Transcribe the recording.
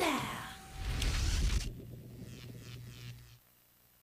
now.